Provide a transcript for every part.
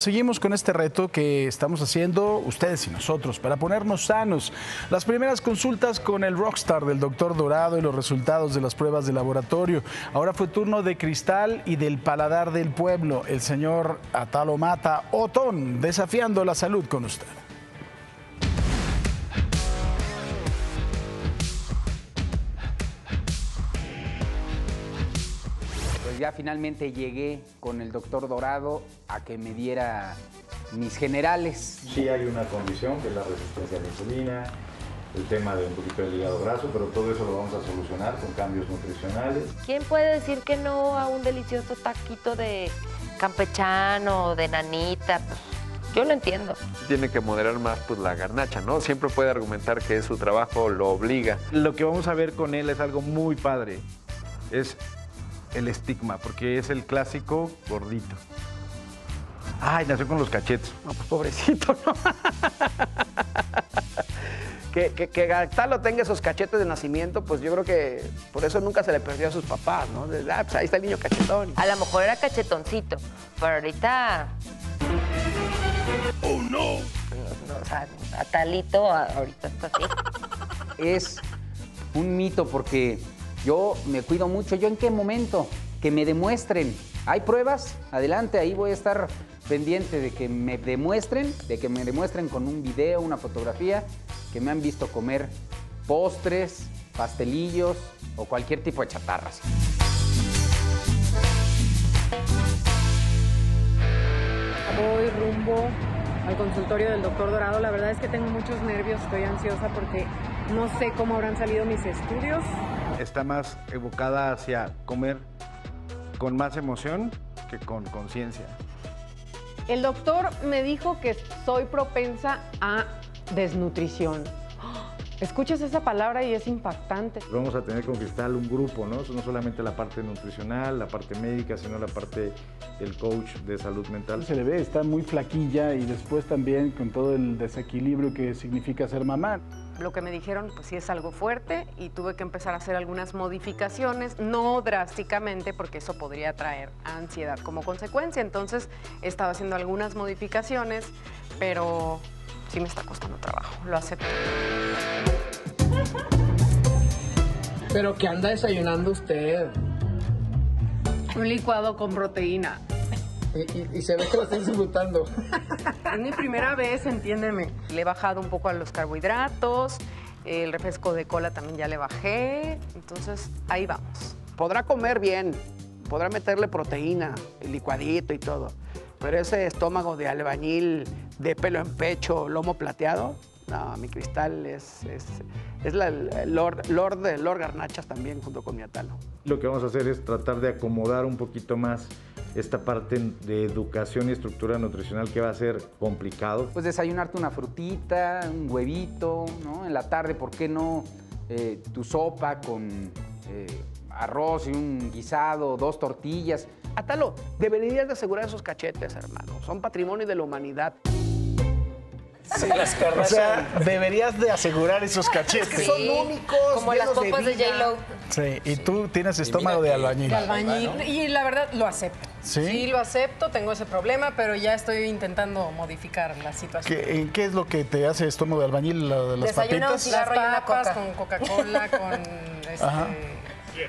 Seguimos con este reto que estamos haciendo ustedes y nosotros para ponernos sanos. Las primeras consultas con el rockstar del doctor Dorado y los resultados de las pruebas de laboratorio. Ahora fue turno de Cristal y del paladar del pueblo, el señor Atalo Mata Otón, desafiando la salud con usted. Pues ya finalmente llegué con el doctor Dorado a que me diera mis generales. Sí hay una condición que es la resistencia a la insulina, el tema de un poquito del hígado graso, pero todo eso lo vamos a solucionar con cambios nutricionales. ¿Quién puede decir que no a un delicioso taquito de campechano, de nanita? Pues, yo lo entiendo. Tiene que moderar más pues, la garnacha, ¿no? Siempre puede argumentar que su trabajo lo obliga. Lo que vamos a ver con él es algo muy padre. Es el estigma, porque es el clásico gordito. Ay, nació con los cachetes. No, pues pobrecito, ¿no? que, que, que Gatalo tenga esos cachetes de nacimiento, pues yo creo que por eso nunca se le perdió a sus papás, ¿no? De, ah, pues ahí está el niño cachetón. A lo mejor era cachetoncito, pero ahorita. ¡Oh, no! O sea, a Talito ahorita está así. Es un mito porque yo me cuido mucho. ¿Yo en qué momento? Que me demuestren. ¿Hay pruebas? Adelante, ahí voy a estar pendiente de que me demuestren, de que me demuestren con un video, una fotografía, que me han visto comer postres, pastelillos o cualquier tipo de chatarras. Voy rumbo al consultorio del doctor Dorado. La verdad es que tengo muchos nervios, estoy ansiosa porque no sé cómo habrán salido mis estudios. Está más evocada hacia comer con más emoción que con conciencia. El doctor me dijo que soy propensa a desnutrición. Escuchas esa palabra y es impactante. Vamos a tener con Cristal un grupo, ¿no? No solamente la parte nutricional, la parte médica, sino la parte del coach de salud mental. Se le ve, está muy flaquilla y después también con todo el desequilibrio que significa ser mamá. Lo que me dijeron, pues sí es algo fuerte y tuve que empezar a hacer algunas modificaciones, no drásticamente porque eso podría traer ansiedad como consecuencia. Entonces he estado haciendo algunas modificaciones, pero sí me está costando trabajo, lo acepto. Pero que anda desayunando usted. Un licuado con proteína. Y, se ve que lo está disfrutando. Es mi primera vez, entiéndeme. Le he bajado un poco a los carbohidratos, el refresco de cola también ya le bajé, entonces ahí vamos. Podrá comer bien, podrá meterle proteína, el licuadito y todo. Pero ese estómago de albañil, de pelo en pecho, lomo plateado, no, mi cristal es, es, es la Lord, Lord, de Lord Garnachas también junto con mi atalo. Lo que vamos a hacer es tratar de acomodar un poquito más esta parte de educación y estructura nutricional que va a ser complicado. Pues desayunarte una frutita, un huevito, ¿no? En la tarde, ¿por qué no? Eh, tu sopa con eh, arroz y un guisado, dos tortillas. Atalo, deberías de asegurar esos cachetes, hermano. Son patrimonio de la humanidad. O sea, deberías de asegurar esos cachetes. Son únicos. Como las pompas de vida. J-Lo. Sí, y tú tienes estómago de albañil. De albañil. Y la verdad, lo acepto. ¿Sí? lo acepto, tengo ese problema, pero ya estoy intentando modificar la situación. ¿Qué, en qué es lo que te hace estómago de albañil? ¿La de las Desayuno un papitas? cigarro. Las y una papas coca. con Coca-Cola, con este, Ajá.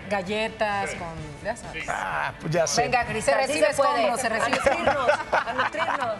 galletas, con. Ya sabes. Ah, pues ya sé. Venga, Cristal, Se sí recibe se puede. se recibe a nutrirnos, a nutrirnos.